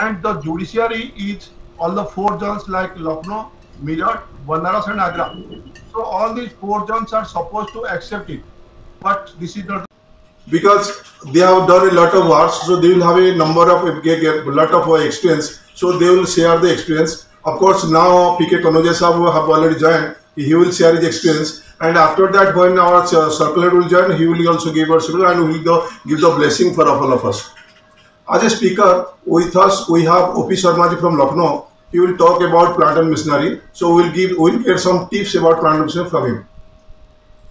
and the judiciary is all the four zones like Lucknow, Meerut, Banaras and Agra. So all these four zones are supposed to accept it, but this is not. because they have done a lot of work, so they will have a number of a lot of experience. So they will share the experience. Of course, now PK Kanoja Saab have already joined. He will share his experience, and after that, when our circular will join, he will also give us and will give the blessing for all of us. As a speaker, with us we have OP Sharmaji from Lucknow. He will talk about plant and machinery. So we'll give we'll get some tips about plant and machinery from him.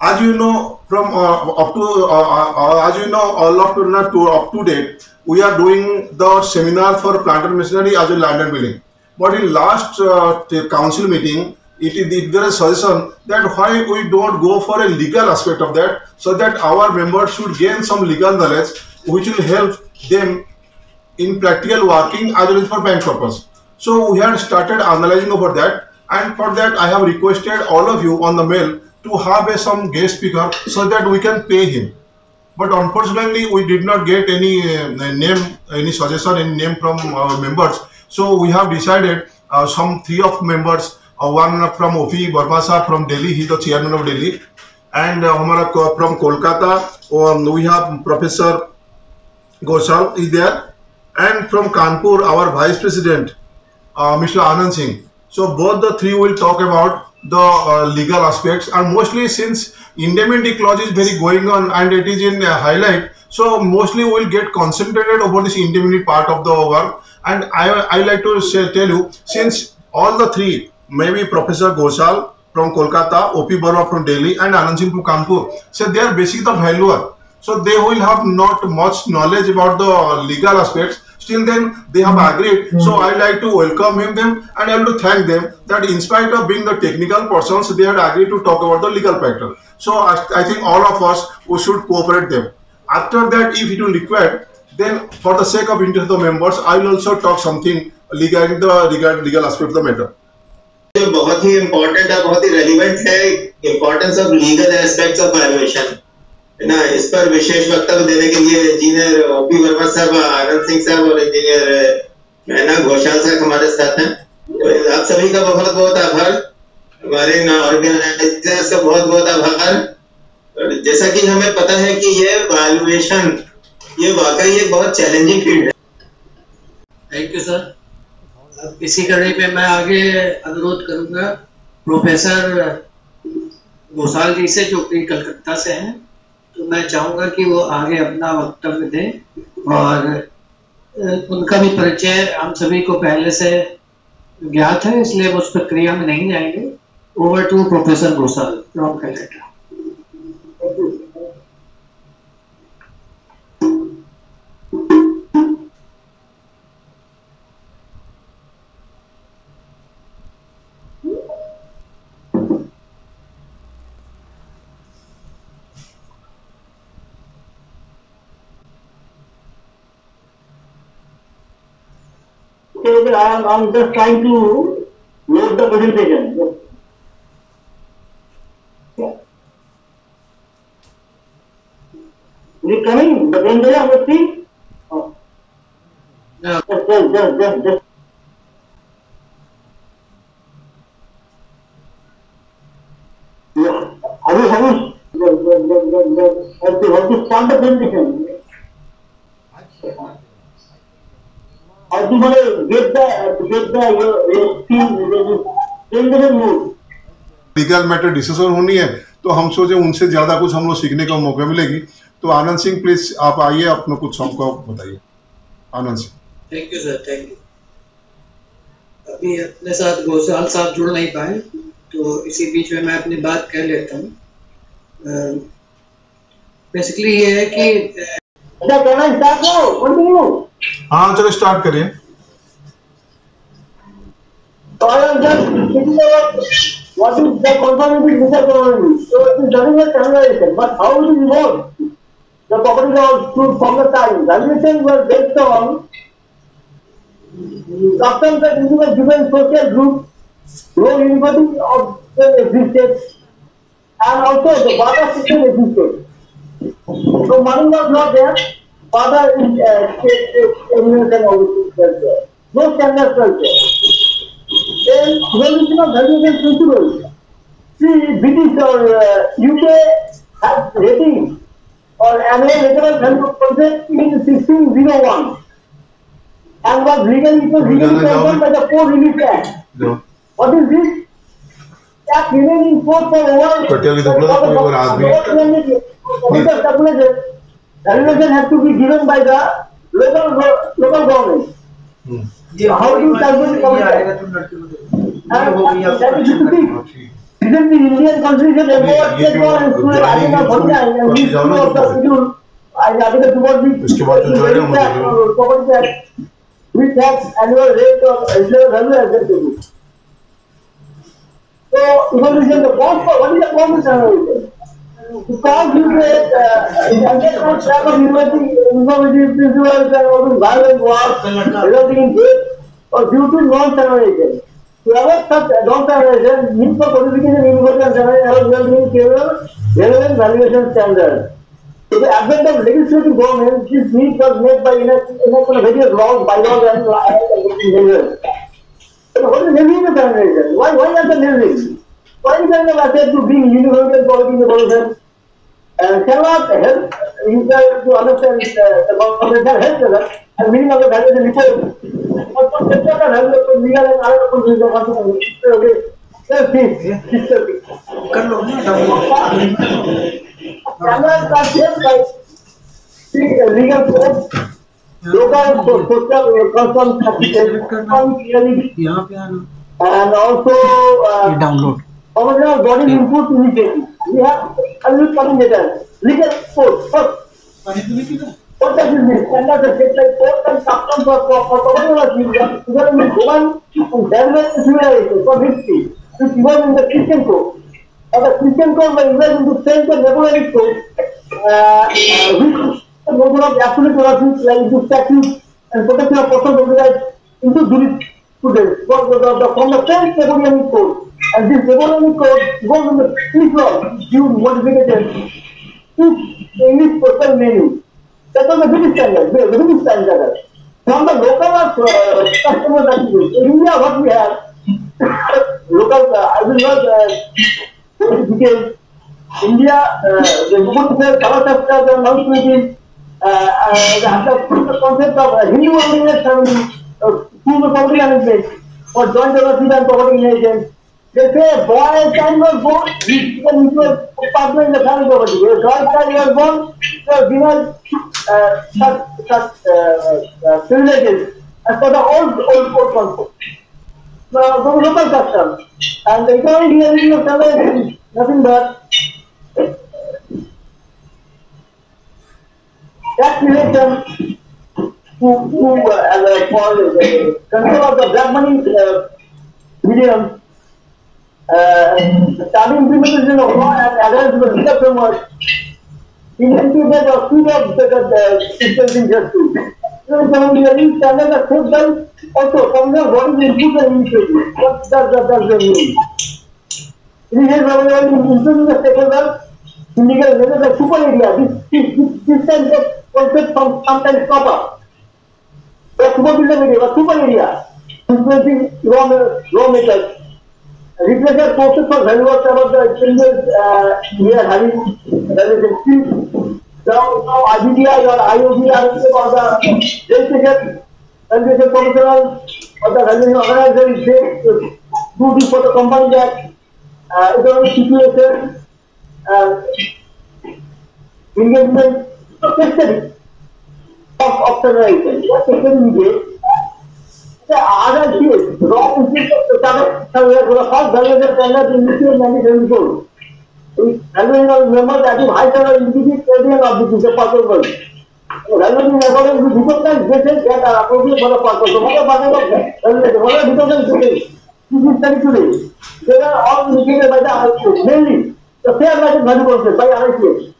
As you know, from uh, up to uh, uh, as you know, all up to, to up to date, we are doing the seminar for plant and machinery as a land and building. But in last uh, council meeting, it is there is a suggestion that why we don't go for a legal aspect of that, so that our members should gain some legal knowledge, which will help them in practical working as well as for bank purpose. So we have started analyzing over that, and for that I have requested all of you on the mail to have a some guest speaker so that we can pay him. But unfortunately, we did not get any uh, name, any suggestion, any name from our members. So we have decided uh, some three of members, uh, one from Ofi Barmasa from Delhi, he is the chairman of Delhi, and uh, from Kolkata, um, we have Professor Gosal is there, and from Kanpur, our vice president, uh, Mr. Anand Singh. So both the three will talk about the uh, legal aspects and mostly since indemnity clause is very going on and it is in uh, highlight so mostly we'll get concentrated over this indemnity part of the work and i i like to say, tell you since all the three maybe professor gosal from kolkata op barwa from delhi and anand singh from kanpur so they are basically the valuer so they will have not much knowledge about the legal aspects Still then they have agreed. Mm -hmm. So I like to welcome him them and I want to thank them that in spite of being the technical persons, they had agreed to talk about the legal factor. So I, I think all of us we should cooperate them. After that, if it will require, then for the sake of interest of the members, I will also talk something regarding the regarding legal aspect of the matter. जो बहुत ही important है बहुत ही relevant है importance of legal aspects of violation ना, इस पर विशेष वक्तव्य देने के लिए इंजीनियर ओपी वर्मा साहब, आनंद सिंह साहब और इंजीनियर मैना घोषाल साहब हमारे साथ हैं। तो आप सभी का बहुत बहुत आभार। हमारे ऑर्गेनाइजर्स का बहुत बहुत आभार। जैसा कि हमें पता है कि ये वैल्यूएशन ये वाकई एक बहुत चैलेंजिंग फ़ील्ड है। थैंक यू सर अब इसी कड़ी पे मैं आगे अनुरोध करूँगा। प्रोफेसर घोषाल जी से, जो कि कलकत्ता से हैं तो मैं चाहूँगा कि वो आगे अपना वक्तव्य दें और उनका भी परिचय हम सभी को पहले से ज्ञात है, इसलिए हम उस प्रक्रिया में नहीं जाएँगे। Over to professor Ghoshal from So that I am, I'm just trying to load the presentation. Yeah. You coming? The Vendaya with me? Oh. No. Just, just, just, just, just. Yeah. Harish, you? help me, help me start the presentation. The the mood legal matter decision होनी है तो हम सोचे उनसे ज़्यादा कुछ हम लोग सीखने का मौका मिलेगी। तो आनंद सिंह प्लीज़ आप आइए अपना कुछ हमको बताइए। Anand Singh. Thank you sir thank you अभी अपने साथ घोषाल साहब जुड़ नहीं पाए तो इसी बीच में मैं अपनी बात कह लेता हूँ। बेसिकली ये है कि हाँ चलो स्टार्ट करिए what the. So it is existed, and also the barter system existed. So money was not there, father is uh, state eminence of culture. No standard culture. Then evolution of valuation principles. See, British or uh, UK has rating or annual regular value concept in 1601 and was legally it was confirmed by the Poor Relief Act. जो What is this? Act remained in force for over. कटिया की दुकान कोई और आदमी Regulation has to be given by the local local government. Hmm. How do you calculate the? That is to be. Recently, Indian constitution and student article 49 and these two of the schedule. article towards the. उसके बाद जो जोड़ेगा मुझे Act जो- or Property Act, which has annual rate of annual value acceptable. So, evaluation, the cost for, what is the cost of evaluation? Uh. To avoid such non-standardization, need for qualification university and standardization resulting in several relevant valuation standards. So the advent of legislative government, this need was made by enact- enactment of various laws, bylaws and law- and measures. So what is naming the standardization? Why, why are the naming? Why is there no method to bring uniformity and quality in the Cannot help users to understand uh, can help us and meaning of the valuation report. But for help us to legal and other purposes. Okay. Just this, sister. कर लो ना Standards are shaped by the legal code, local social customs, custom clearly, यहाँ पे आना and also uh, download Commonwealth body input initiative. We have only coming later. Legal code first. What does it mean? Standards are set like code and customs for for for Commonwealth users. Together with Roman and development civilization for history, which evolved in the Christian code. Or the Christian code was evolved into French and Napoleonic code, uh, uh, which the notion of absolute monarchy like into statutes and protection of personal property rights into jurisprudence. For the, the, the, from the French Napoleonic code. And this Napoleonic code goes in the English law, due modification to English personal menu. That was the British standard, the British standard. From the local uh, customer attributes, in India what we have, local, uh, I will not uh, detail. India, uh, the woman says, color structure, the non-splitting, uh, uh, the, concept of uh, Hindu family, uh, to the property management, or joint ownership and property inheritance. They say boy child was born, he can into a partner in the family child was born, so privileges as per the old, old code concept. Uh, from local custom. And the economic reality of nothing but tax relation to, to uh, as I control of the money uh, medium starting implementation of law and adherence to the legal framework, implementation of speed of the, the, the dispensing justice. So, really standards are set by also from the what is the input and initiative. What does that, does that mean? Initiative available in improving the stakeholders, individual whether the super area, this, this, this, this can concept from sometimes stop up. The super builder area, the super area, influencing raw, raw metals, replacer courses for value of some of the changes uh, we are having. There is few. Now, now IBDI or IOB are or the registration, registration professional or the valuation organizer is there to do this for the company that uh, economic situation, uh, engagement, so of. What testing we get the other case, raw institute started somewhere for the first valuation standard in India in 1974. Valuation of members that is high standard indicates trading of the future purpose. Valuation in accordance with recognized bases that are appropriate for the purpose. So what are purpose of valuation? What are recognized bases? This is studied today. They are all indicated by the RICS, mainly the fair market value concept by RICS.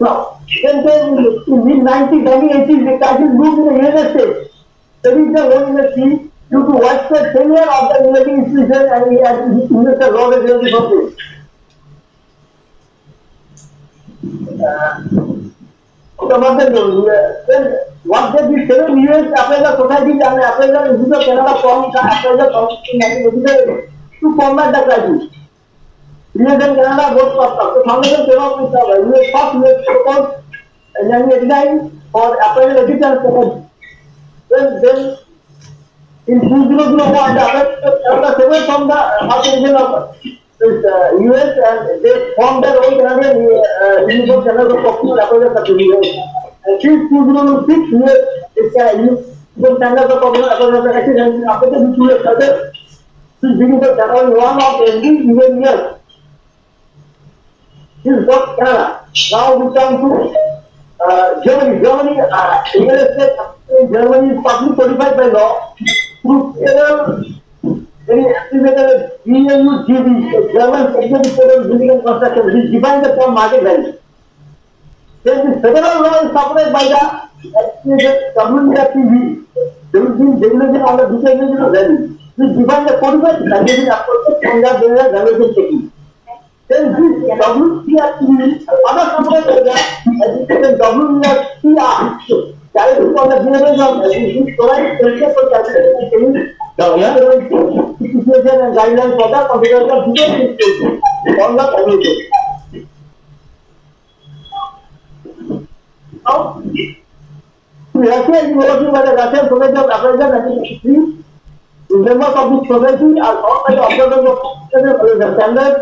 Now, then then in mid 1980s, 1980s, the crisis moved to the United States. That is the one in due to widespread failure of the investing institution and and investor raw material public. Uh, what they did seven years appraisal society and appraisal Institute of Canada formed the appraisal committee in 1987 to combat the crisis. US and Canada both popped up. The foundation came up with the US first US proposed in 1989 for appraisal editor and. then then in 2001, after several from the uh, South Asian of uh, this, uh, US and they formed their own Canadian uh, Uniform Channel of Popular Affairs of the US. And since 2006, US is a uh, Uniform Channel of Popular Affairs of the Axis and after the US other, this Uniform Channel one of every UN year Since what Canada. Now we come to uh, Germany. Germany, uh, United States, Germany is publicly codified by law through several very estimated GAUGB, a German Technical Code of Building and Construction, which defines the term market value. Then the federal law is supported by the estimated WTV, Definition on the Determination of Value, which defines the codified valuation approach and the general valuation technique. Then this WTRTV, other supported by the estimated WTR, Directive on the Building of Value, which provides principles for calculating the situation and guidelines for the computer of different on the computer. Now, Russia is developing by the Russian Society of Appraisal 1963. The members of this society are not by the observers of the standards.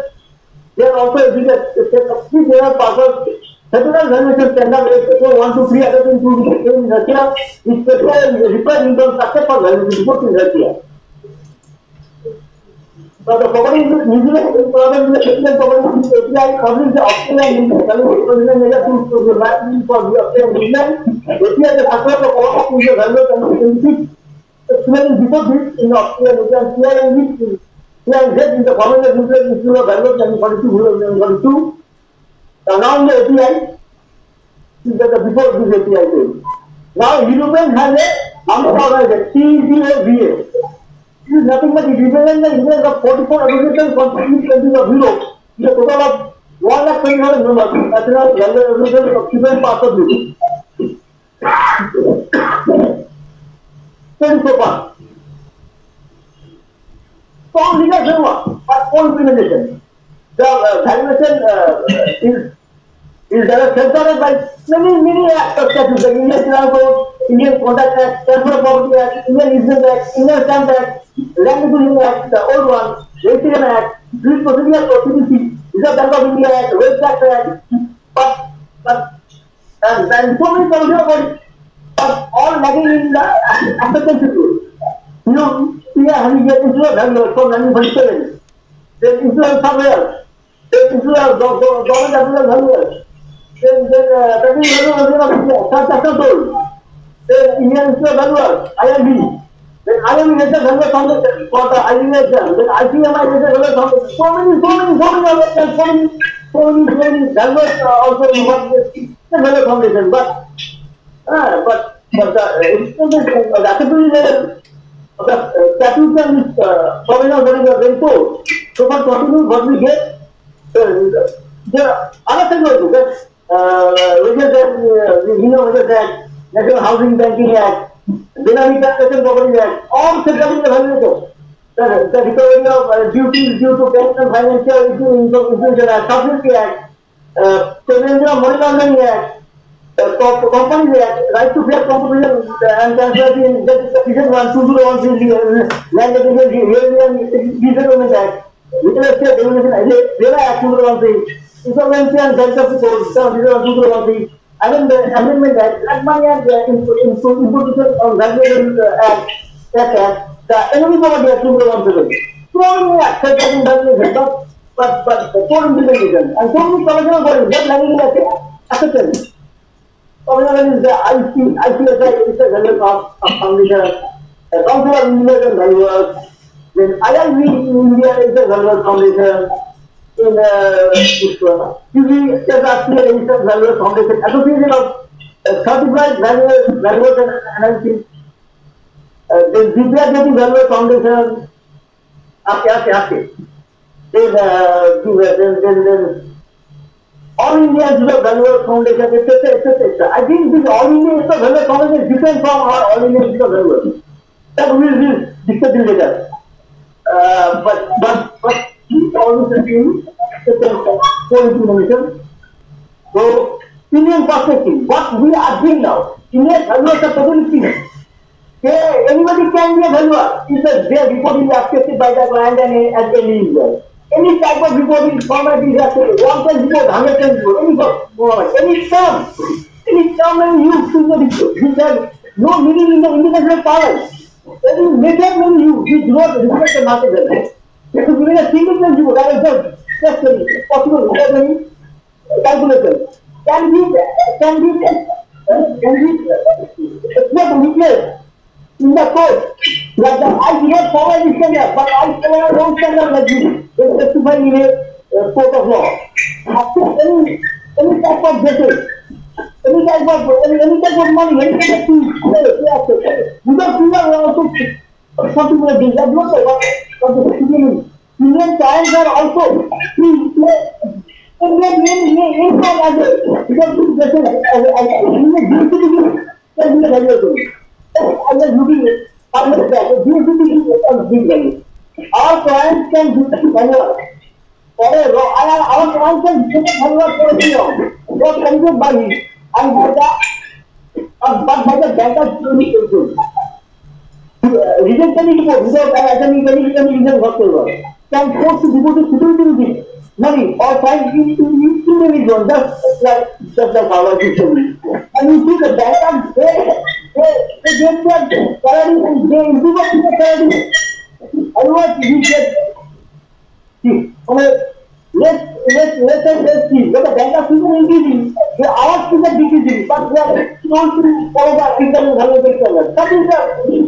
They are also educated to set up three general purpose Federal valuation standard is 1 to 3 other than 2 in Russia is special required income structure for valuation report in Russia. So the property is New Zealand problem is the technical property is API covering the Australian valuation measure to to the value for the Australian New Zealand. API the factor of property is the value of the Similarly, before this in Australia, you can see and which here and Z in the formula New Zealand Institute of Value of 42, So now the API, is the before this API came. Now European has a umbrella organization, This is nothing but represents the interest of 44 associations from 20 countries of Europe. A total of 1 lakh 27 members, national associations of different parts of Europe. Then so far. Strong legal framework, but full implementation. The uh, valuation uh, is is there censored by many, acts of statutes like Indian Penal Code, Indian Conduct Act, Transfer Property Act, Indian Easement Act, Indian Stamp Act, Land Acquisition Act, the old one, Registration Act, Police Procedure CPC, Reserve Bank of India Act, Wage Tax Act, but, but, and, and so many provisions bodies, but all lagging in the acceptance rule. You know, we are having get into a Bangalore from 1947. Then into a somewhere. Then into a government approval somewhere. Then then uh, that is value version of such as told. Then Indian Institute of Value, IIB. Then IIB is the value foundation for the IBM Then ICMI is the value foundation. So many, so many, so many organizations, so many, so many, so many values uh, also involved in the value foundation. But, uh, but, but the uh, instrument, uh, the activity level, the uh, statutes and uh, provision that very poor. So for continue what we get, uh, there are other things also. That, whether that, uh, you know, whether that National Housing Banking Act, Benami Taxation Property Act, all safeguarding the valuation. The, the recovery of uh, duties due to tax and financial institution act, Subsidy Act, uh, Prevention of Money Laundering Act, uh, Co- Companies Act, Right to Fair Competition uh, and Transparency in Section 1, 2013, uh, Land Acquisition, Railway and Resettlement Act, Real Estate Regulation Act, Act 2013, insolvency and debt deficits are due to the amend the Amendment that Lakmani uh, Act, the Imposition on Regulation Act, that Act, the enemy power they are due to the Strongly accepted in the but but poor implementation. And so we cover for that language acceptance. Cover is the IP, is the general of, of foundation, the Council of and then IIV in India is the general foundation, in uh, this is a registered Valuers Foundation, Association of uh, Certified Valuers, Valuers and Analysis, uh, then Vidya Jyoti Valuers Foundation, आपके आपके आपके then uh, then then then All India Institute of Valuers Foundation, etc., etc., etc. I think all India Institute of Value College is different from our all India Institute of Value. That we will discuss later. Uh, but but but all this is for information. So Indian perspective, what we are doing now, Indian values are totally different. Okay, anybody can be a valuer if the, their report is accepted by the client and as a individual. Any type of reporting format is accepted. One page report, hundred page report, any format, any term, any term and use in the report. This has no meaning in the international parlance. Any method when you you do not reflect the market value. If you give a single page report, that just very possible any calculation. Can be can be can be it's not weakness in the court that the, I follow this standard, but I a wrong standard like this. They testify in a uh, court of law. After any, any type of basis, any type of, any, any type of money, any type of thing. Without we also something like this. That's not what, what the civilian. Indian clients are also free. Indian main income as a, this is, as a, as a, Indian GDP, that's the value I looking at how much that GDP is a big value. Our clients can do manual. For a raw, our clients can do manual for a year. They are controlled by him. And by uh, but by the bankers truly controlled. Reason can be without attending any any reason whatsoever. Can force to devote security money or find in in individual just like just like our system. And you see the bankers they they they get their salary and they implement the salary. Otherwise we get see let's let's let's let's see but the bankers people increasing the hours people decreasing but they are told to follow the internal value standard. That is the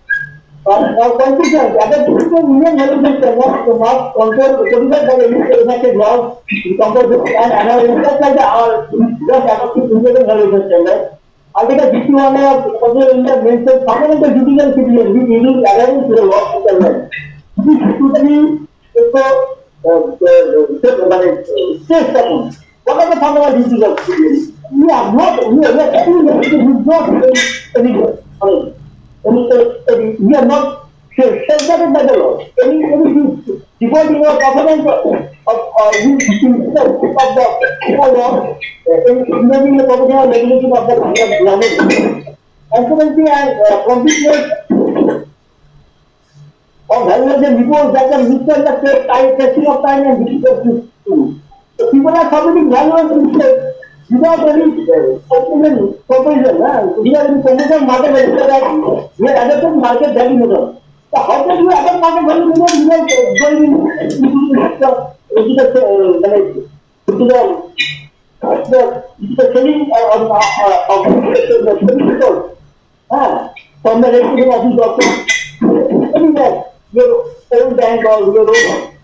or conditions, other different Indian development cannot to not control qualified by the enacted laws in comparison and another just like the our just adopting Indian development standards. Article 61 of Constitution India mentions fundamental judicial citizen which is adherence to the law standard. This should be also মানে state government. What are the fundamental duties of citizens? We are not, we are not, we are not any, any, we are not we are not sure, sheltered by the law. Any, any defaulting or covenant of, of himself, of the people law, the government or regulation of the government. Consequently, and am or rather than before that the time testing of time and difficulties. So people are committing violent mistakes without any uh, provision. Uh, we are in provision market value that we are adopting market value method. So how can you adopt market value method without uh, going into the into the uh, into the the the selling of of the selling report. Ah, from the revenue office doctor. Anywhere, your own bank or your own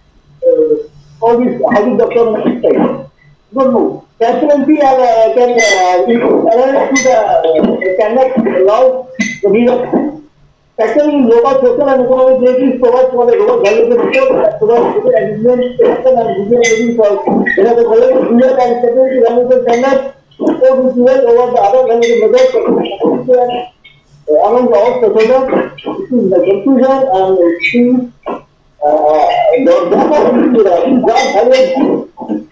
uh, all these housing doctor site. Don't move. Definitely, I can uh, to the connect allow the need of tackling global social and economic crisis provides for the global value to the global advancement, protection and vision for you know, the collective freedom and stability valuable. So this over the other valuable methods among all stakeholders. This is the conclusion and the uh, the, the, the, the, the, the, the,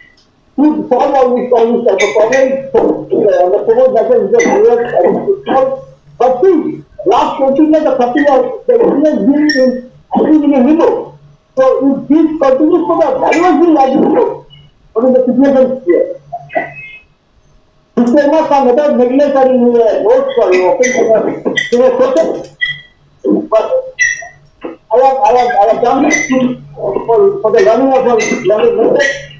these all these type of problems. So, uh, the clear and to solve. But see, last 14 years or 30 years, the experience been in actually in a window. So if this continues for the will like this, what is the situation here? This is not some method neglects are in the notes for you, open to the, the question. But I have, I have, I have done this for, for the learning of a learning method.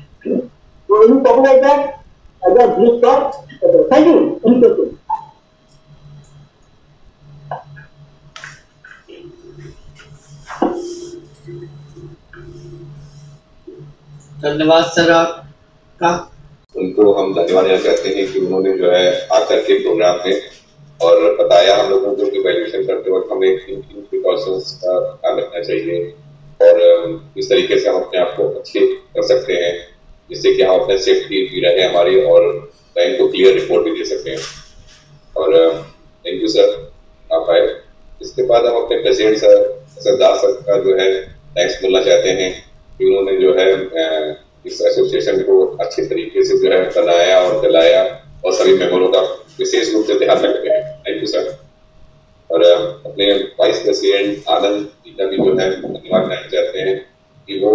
So when you talk like that, I got blue star. Thank you. Any धन्यवाद sir आपका उनको हम धन्यवाद यहाँ कहते हैं कि उन्होंने जो है आकर के प्रोग्राम में और बताया हम लोगों को कि वैल्यूएशन करते वक्त हमें किन किन प्रिकॉशंस का ध्यान रखना चाहिए और किस तरीके से हम अपने आप को अच्छे कर सकते हैं जिससे कि हम अपने सेफ्टी भी रहे हमारी और बैंक को क्लियर रिपोर्ट भी दे सकते हैं। और थैंक यू सर आप आए। इसके बाद हम अपने प्रेसिडेंट सर सरदार सर का जो है थैंक्स बोलना चाहते हैं कि उन्होंने जो है इस एसोसिएशन को अच्छे तरीके से जो है बनाया और चलाया और सभी मेम्बरों का विशेष रूप से ध्यान रखते हैं। थैंक यू सर और अपने वाइस प्रेसिडेंट आनंद जी का भी जो है धन्यवाद करना चाहते हैं कि वो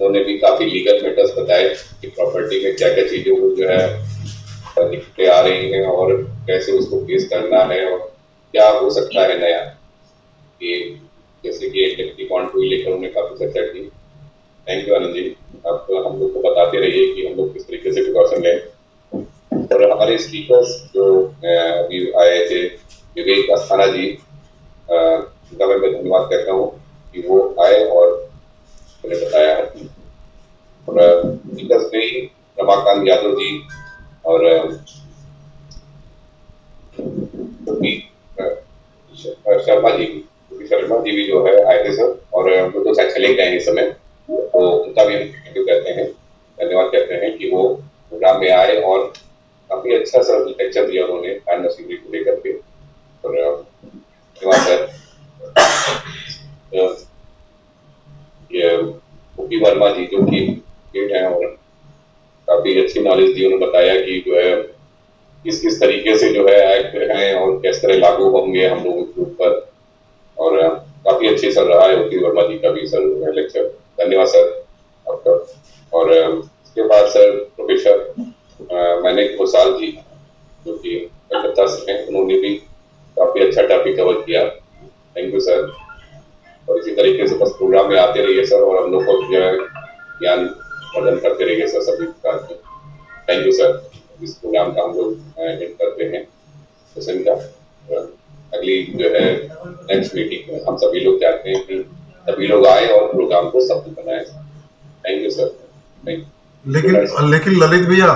उन्होंने भी काफ़ी लीगल मैटर्स बताए कि प्रॉपर्टी में क्या क्या चीज़ों को जो है दिक्कतें आ रही हैं और कैसे उसको फेस करना है और क्या हो सकता है नया। कि जैसे कि इंडस्ट्री बॉन्ड को लेकर उन्होंने काफ़ी चर्चा की। Thank you Anand ji. आप हम लोग को बताते रहिए कि हम लोग किस तरीके से प्रिकॉशन लें। और हमारे स्पीकर्स जो अभी आए थे, विवेक अस्थाना जी उनका मैं धन्यवाद कहता हूँ कि वो आए और उन्हें बताया और स्पीकर्स में रमाकांत यादव जी और शर्मा जी शर्मा जी भी जो है आए थे सर। और वो तो शायद चले गए इस समय। तो उनका भी हम थैंक यू कहते हैं। धन्यवाद कहते हैं कि वो प्रोग्राम में आए और काफ़ी अच्छा सर लेक्चर दिया उन्होंने टाइम नसीबी को लेकर के। और धन्यवाद सर। ओपी वर्मा जी जो कि गेट हैं और काफ़ी अच्छी नॉलेज दी, उन्होंने बताया कि जो है, किस किस तरीके से जो है एक्ट हैं और किस तरह लागू होंगे हम लोगों के ऊपर। और काफ़ी अच्छी सर रहा है ओपी वर्मा जी का भी सर लेक्चर धन्यवाद सर, आपका। और, इसके बाद सर प्रोफेसर मैंने घोसाल जी, जो कि कलकत्ता से हैं, उन्होंने भी काफ़ी अच्छा टॉपिक कवर किया। थैंक यू सर और इसी तरीके से बस प्रोग्राम में आते रहिए सर और हम लोग को जो है ज्ञान वर्धन करते रहिए सर सभी प्रकार के। थैंक यू सर इस प्रोग्राम का हम लोग एंड करते हैं। सेशन का अगली जो है नेक्स्ट मीटिंग में हम सभी लोग चाहते हैं कि सभी लोग आए और प्रोग्राम को सफल बनाए। Thank you sir thank you लेकिन लेकिन ललित भैया